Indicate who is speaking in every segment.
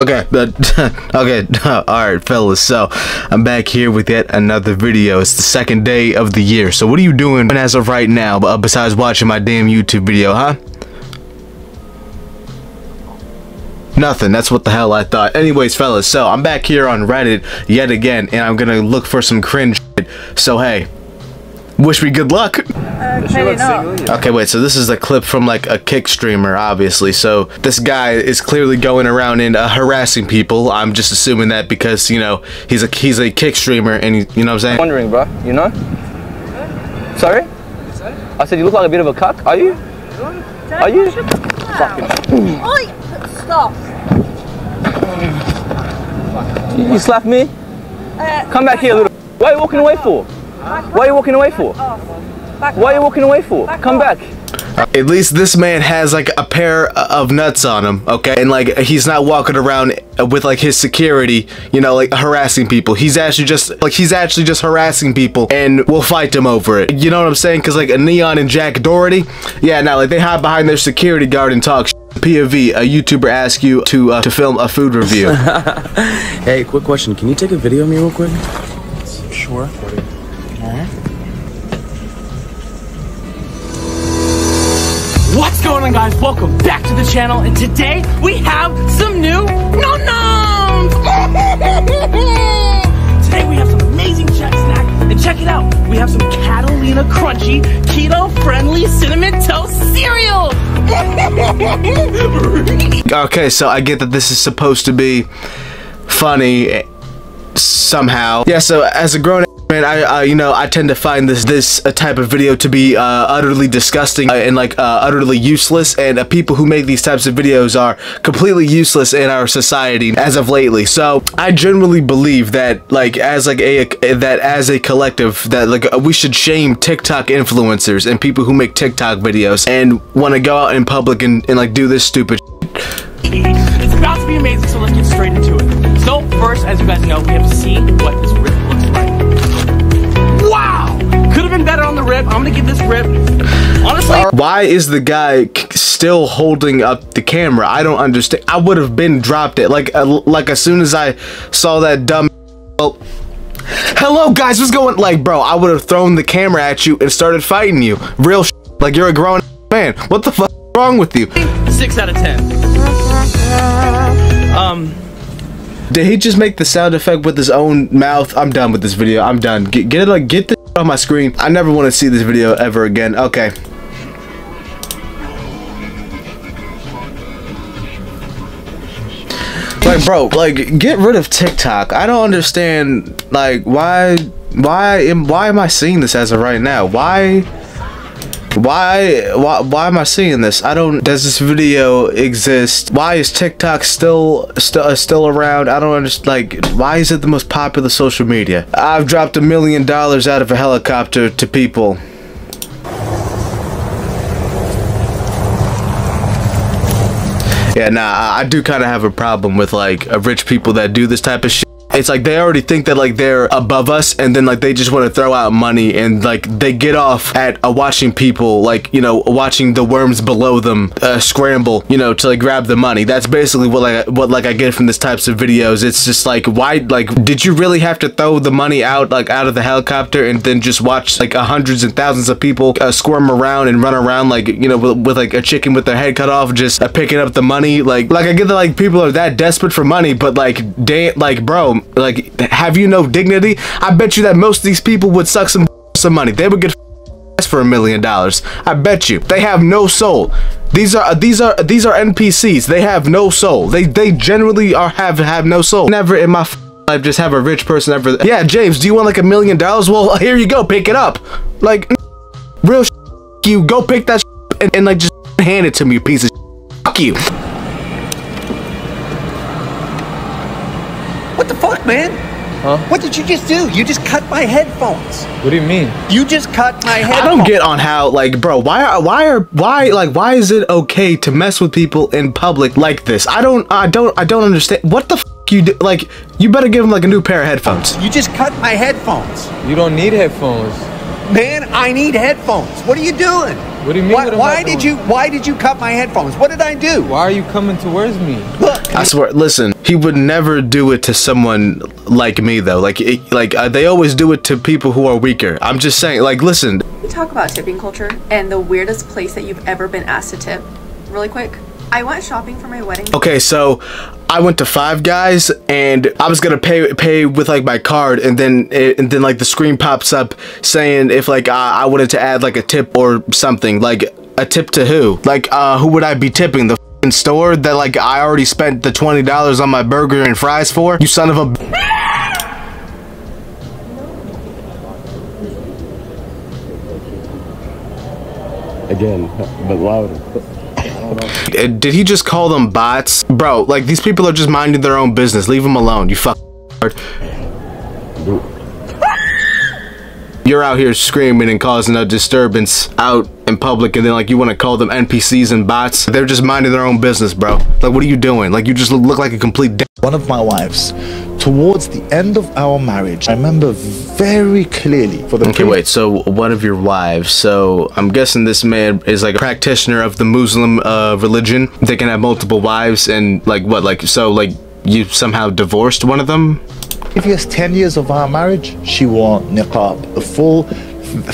Speaker 1: Okay, but okay, all right, fellas. So I'm back here with yet another video. It's the second day of the year. So what are you doing as of right now, uh, besides watching my damn YouTube video, huh? Nothing. That's what the hell I thought. Anyways, fellas. So I'm back here on Reddit yet again, and I'm gonna look for some cringe. Shit. So hey, wish me good luck.
Speaker 2: Clearly not.
Speaker 1: Okay, wait, so this is a clip from like a kick streamer, obviously. So this guy is clearly going around and uh, harassing people. I'm just assuming that because, you know, he's a he's a kick streamer and he, you know what I'm saying?
Speaker 3: I'm Wondering, bro. You know? Sorry? I said you look like a bit of a cuck. Are you? Are you?
Speaker 2: Fucking. Oi! Stop.
Speaker 3: You, you slapped me?
Speaker 2: Uh,
Speaker 3: Come back here, little. Why are you walking away for? Why are you walking away for?
Speaker 2: Back
Speaker 3: Why are you walking away for?
Speaker 2: Back
Speaker 3: Come
Speaker 2: off.
Speaker 3: back.
Speaker 1: At least this man has like a pair of nuts on him, okay? And like he's not walking around with like his security, you know, like harassing people. He's actually just like he's actually just harassing people and we'll fight him over it. You know what I'm saying? Cuz like a Neon and Jack Doherty, yeah, now like they hide behind their security guard and talk shit. POV, a YouTuber asks you to uh, to film a food review.
Speaker 4: Hey, quick question. Can you take a video of me real quick?
Speaker 5: Sure. What's going on guys? Welcome back to the channel and today we have some new nom noms! today we have some amazing check snack and check it out. We have some Catalina Crunchy Keto Friendly Cinnamon Toast Cereal!
Speaker 1: okay, so I get that this is supposed to be funny eh, somehow. Yeah, so as a grown man, I uh, you know I tend to find this this uh, type of video to be uh, utterly disgusting uh, and like uh, utterly useless. And uh, people who make these types of videos are completely useless in our society as of lately. So I generally believe that like as like a that as a collective that like we should shame TikTok influencers and people who make TikTok videos and want to go out in public and, and like do this stupid.
Speaker 5: It's about to be amazing, so let's get straight into it. So, first, as you guys know, we have to see what this rib looks like. Wow! Could have been better on the rib. I'm gonna give this rib, honestly,
Speaker 1: Why is the guy still holding up the camera? I don't understand. I would have been dropped it like uh, like as soon as I saw that dumb. Well, hello guys, what's going? Like, bro, I would have thrown the camera at you and started fighting you. Real sh- like you're a grown man. What the fuck wrong with you?
Speaker 5: 6 out of 10. Um,
Speaker 1: Did he just make the sound effect with his own mouth? I'm done with this video. I'm done. Get, get it like get this on my screen. I never want to see this video ever again. Okay. Like, bro, like, get rid of TikTok. I don't understand, like, why, why am, why am I seeing this as of right now? Why, why, why, why am I seeing this? I don't. Does this video exist? Why is TikTok still, still, uh, still around? I don't understand. Like, why is it the most popular social media? I've dropped a million dollars out of a helicopter to people. Yeah, nah, I do kind of have a problem with like rich people that do this type of shit. It's like they already think that like they're above us, and then like they just want to throw out money, and like they get off at uh, watching people like you know watching the worms below them uh, scramble, you know, to like grab the money. That's basically what like what like I get from this types of videos. It's just like why like did you really have to throw the money out like out of the helicopter and then just watch like uh, hundreds and thousands of people uh, squirm around and run around like you know with, with like a chicken with their head cut off, just uh, picking up the money. Like like I get that like people are that desperate for money, but like damn like bro, like have you no dignity? I bet you that most of these people would suck some some money. They would get for a million dollars. I bet you they have no soul. These are these are these are NPCs. They have no soul. They they generally are have have no soul. Never in my life just have a rich person ever. Yeah, James, do you want like a million dollars? Well, here you go. Pick it up. Like real you go pick that and, and like just hand it to me, piece of fuck you.
Speaker 6: What the fuck, man? Huh? What did you just do? You just cut my headphones.
Speaker 4: What do you mean?
Speaker 6: You just cut my headphones.
Speaker 1: I don't get on how like bro why are why are why like why is it okay to mess with people in public like this I don't I don't I don't understand what the f- you do like you better give him like a new pair of headphones
Speaker 6: You just cut my headphones.
Speaker 4: You don't need headphones.
Speaker 6: Man, I need headphones. What are you doing?
Speaker 4: What
Speaker 7: What do you mean?
Speaker 6: Why,
Speaker 7: what
Speaker 6: why did
Speaker 7: doing?
Speaker 6: you Why did you cut my headphones? What did I do?
Speaker 7: Why are you coming towards me?
Speaker 6: Look,
Speaker 1: I swear, listen, he would never do it to someone like me though. Like, it, like uh, they always do it to people who are weaker. I'm just saying, like, listen,
Speaker 8: We talk about tipping culture and the weirdest place that you've ever been asked to tip. Really quick. I went shopping for my wedding.
Speaker 1: Okay, so I went to Five Guys and I was gonna pay pay with like my card, and then it, and then like the screen pops up saying if like I, I wanted to add like a tip or something, like a tip to who? Like uh, who would I be tipping? The fing store that like I already spent the twenty dollars on my burger and fries for? You son of a. b-
Speaker 9: Again, but louder.
Speaker 1: Uh, Did he just call them bots, bro? Like these people are just minding their own business. Leave them alone. You fuck. You're out here screaming and causing a disturbance out in public, and then like you want to call them NPCs and bots. They're just minding their own business, bro. Like, what are you doing? Like, you just look, like a complete. D-
Speaker 10: one of my wives towards the end of our marriage i remember very clearly for the
Speaker 1: Okay, wait. So, one of your wives. So, I'm guessing this man is like a practitioner of the Muslim uh, religion. They can have multiple wives, and like what? Like, so, like you somehow divorced one of them?
Speaker 10: Previous 10 years of our marriage she wore niqab a full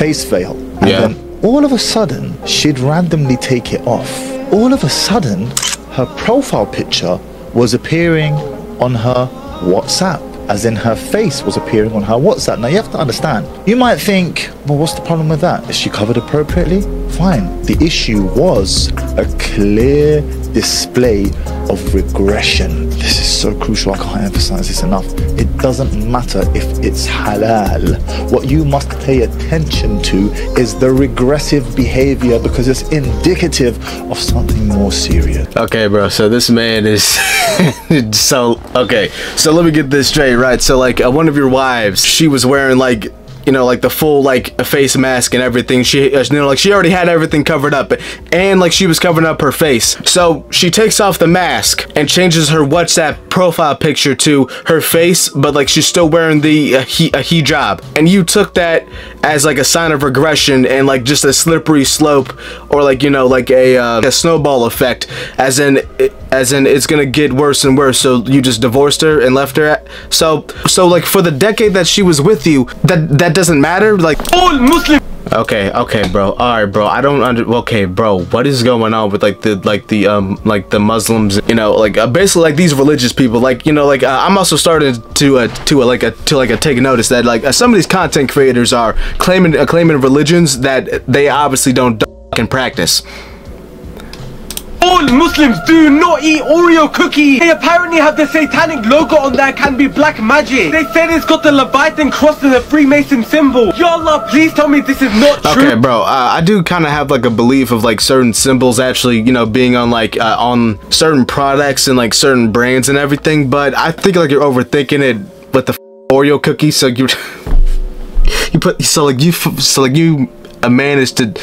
Speaker 10: face veil. And
Speaker 1: Yeah.
Speaker 10: then all of a sudden she'd randomly take it off. All of a sudden her profile picture was appearing on her whatsapp as in her face was appearing on her whatsapp. Now you have to understand. You might think well what's the problem with that? Is she covered appropriately fine the issue was a clear display of regression. This is so crucial, I can't emphasize this enough. It doesn't matter if it's halal. What you must pay attention to is the regressive behavior because it's indicative of something more serious.
Speaker 1: Okay, bro. So this man is so okay. So let me get this straight, right? So like uh, one of your wives, she was wearing like you know like the full like a face mask and everything. She uh, you know like she already had everything covered up, and like she was covering up her face. So she takes off the mask and changes her WhatsApp profile picture to her face, but like she's still wearing the uh, he- a hijab. And you took that as like a sign of regression and like just a slippery slope, or like you know like a uh, a snowball effect, as in as in it's gonna get worse and worse. So you just divorced her and left her. At, so so like for the decade that she was with you, that that doesn't matter. Like
Speaker 5: All Muslim.
Speaker 1: Okay, okay, bro. All right, bro. I don't under. Okay, bro. What is going on with like the like the um like the Muslims? You know, like uh, basically like these religious people. Like you know, like uh, I'm also starting to uh, to uh, like a to like a take notice that like uh, some of these content creators are claiming uh, claiming religions that they obviously don't fucking practice.
Speaker 5: All Muslims do not eat Oreo cookie. They apparently have the satanic logo on there can be black magic. They said it's got the Leviathan cross and the Freemason symbol. Ya Allah, please tell me this is not true.
Speaker 1: Okay, bro. Uh, I do kind of have like a belief of like certain symbols actually, you know, being on like uh, on certain products and like certain brands and everything. But I think like you're overthinking it with the Oreo cookie. So you you put so like you so like you managed to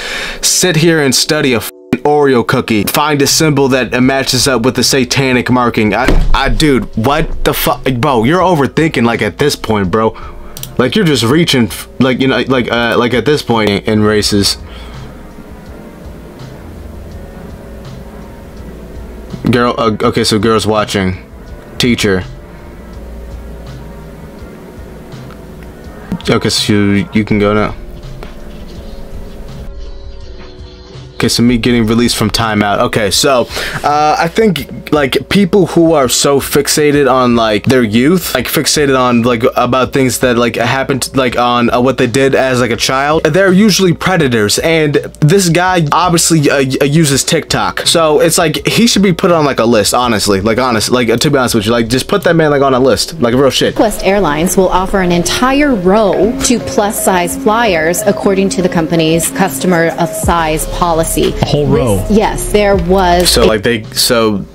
Speaker 1: sit here and study a Oreo cookie, find a symbol that matches up with the satanic marking. I, I, dude, what the fuck, bro? You're overthinking like at this point, bro. Like you're just reaching, like you know, like uh, like at this point in, in races. Girl, uh, okay, so girls watching, teacher. Okay, so you, you can go now. Okay, so me getting released from timeout. Okay, so uh, I think like people who are so fixated on like their youth, like fixated on like about things that like happened, like on uh, what they did as like a child, they're usually predators. And this guy obviously uh, uses TikTok, so it's like he should be put on like a list. Honestly, like honest, like to be honest with you, like just put that man like on a list, like real shit.
Speaker 11: Southwest Airlines will offer an entire row to plus size flyers according to the company's customer of size policy. A
Speaker 12: whole row.
Speaker 11: Yes, there was.
Speaker 1: So like they so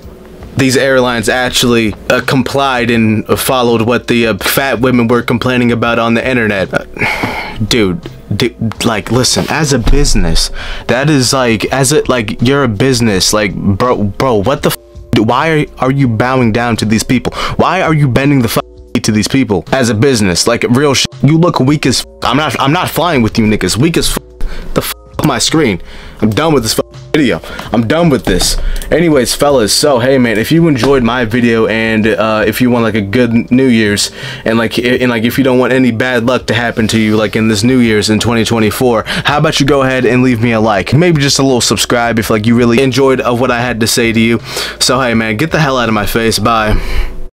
Speaker 1: these airlines actually uh, complied and followed what the uh, fat women were complaining about on the internet. Uh, dude, dude, like listen, as a business, that is like as it like you're a business, like bro, bro, what the f- why are, are you bowing down to these people? Why are you bending the f- to these people as a business? Like real sh- you look weak as f- I'm not I'm not flying with you niggas. Weak as f- the f- my screen. I'm done with this video. I'm done with this. Anyways, fellas, so hey man, if you enjoyed my video and uh, if you want like a good New Year's and like and like if you don't want any bad luck to happen to you like in this New Year's in 2024, how about you go ahead and leave me a like, maybe just a little subscribe if like you really enjoyed of what I had to say to you. So hey man, get the hell out of my face. Bye.